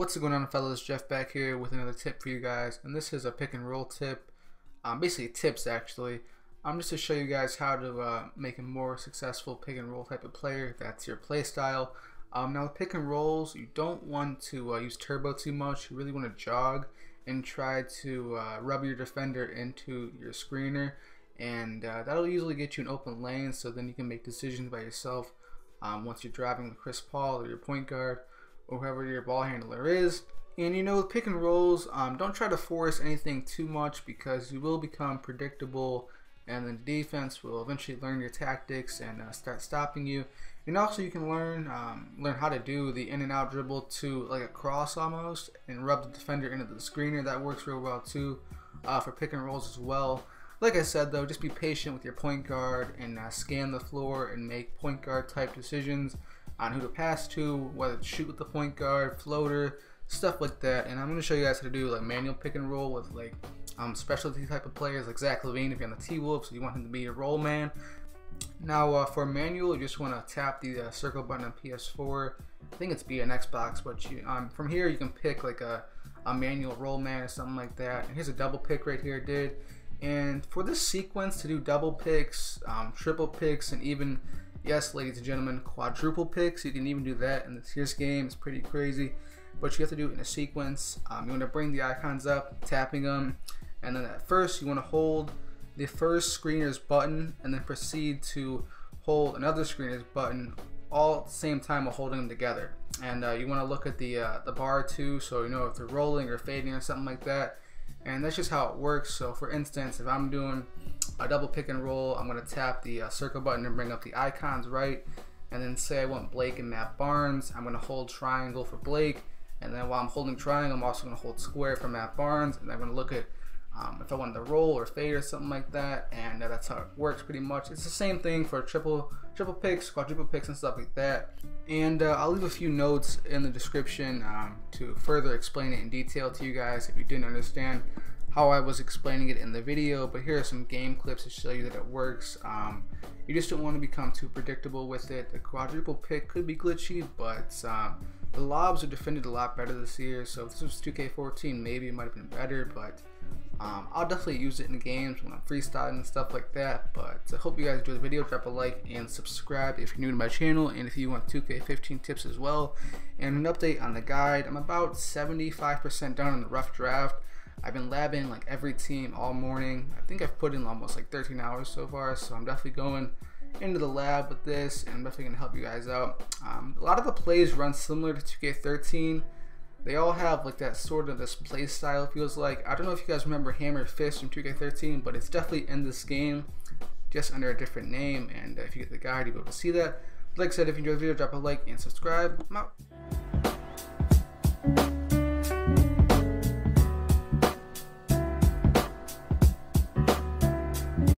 What's going on fellas, Jeff back here with another tip for you guys and this is a pick and roll tip, um, basically tips actually, I'm um, just to show you guys how to uh, make a more successful pick and roll type of player, if that's your play style. Um, now with pick and rolls, you don't want to uh, use turbo too much, you really want to jog and try to uh, rub your defender into your screener and uh, that'll usually get you an open lane so then you can make decisions by yourself um, once you're driving with Chris Paul or your point guard or whoever your ball handler is. And you know, with pick and rolls, um, don't try to force anything too much because you will become predictable and the defense will eventually learn your tactics and uh, start stopping you. And also you can learn um, learn how to do the in and out dribble to like a cross almost and rub the defender into the screener. That works real well too uh, for pick and rolls as well. Like I said though, just be patient with your point guard and uh, scan the floor and make point guard type decisions on who to pass to, whether to shoot with the point guard, floater, stuff like that. And I'm going to show you guys how to do like manual pick and roll with like um, specialty type of players like Zach LaVine if you're on the T-Wolves, you want him to be your roll man. Now uh, for manual, you just want to tap the uh, circle button on PS4. I think it's B on Xbox, but you, um, from here you can pick like a, a manual roll man or something like that. And here's a double pick right here, did. And for this sequence to do double picks, um, triple picks, and even Yes, ladies and gentlemen, quadruple picks. You can even do that in this year's game. It's pretty crazy. But you have to do it in a sequence. Um, you want to bring the icons up, tapping them. And then at first, you want to hold the first screener's button and then proceed to hold another screener's button all at the same time while holding them together. And uh, you want to look at the, uh, the bar too, so you know if they're rolling or fading or something like that. And that's just how it works. So for instance, if I'm doing a double pick and roll. I'm going to tap the uh, circle button and bring up the icons right. And then say I want Blake and Matt Barnes. I'm going to hold triangle for Blake. And then while I'm holding triangle, I'm also going to hold square for Matt Barnes. And I'm going to look at um, if I wanted to roll or fade or something like that. And uh, that's how it works pretty much. It's the same thing for triple triple picks, quadruple picks, and stuff like that. And uh, I'll leave a few notes in the description um, to further explain it in detail to you guys if you didn't understand how I was explaining it in the video, but here are some game clips to show you that it works. Um, you just don't want to become too predictable with it. The quadruple pick could be glitchy, but um, the lobs are defended a lot better this year, so if this was 2K14, maybe it might have been better, but um, I'll definitely use it in games when I'm freestyling and stuff like that. But I hope you guys enjoyed the video. Drop a like and subscribe if you're new to my channel, and if you want 2K15 tips as well. And an update on the guide. I'm about 75% done on the rough draft. I've been labbing like every team all morning. I think I've put in almost like 13 hours so far, so I'm definitely going into the lab with this and I'm definitely going to help you guys out. Um, a lot of the plays run similar to 2K13. They all have like that sort of this play style feels like. I don't know if you guys remember Hammer Fist from 2K13, but it's definitely in this game, just under a different name. And uh, if you get the guide, you'll be able to see that. Like I said, if you enjoyed the video, drop a like and subscribe. I'm out.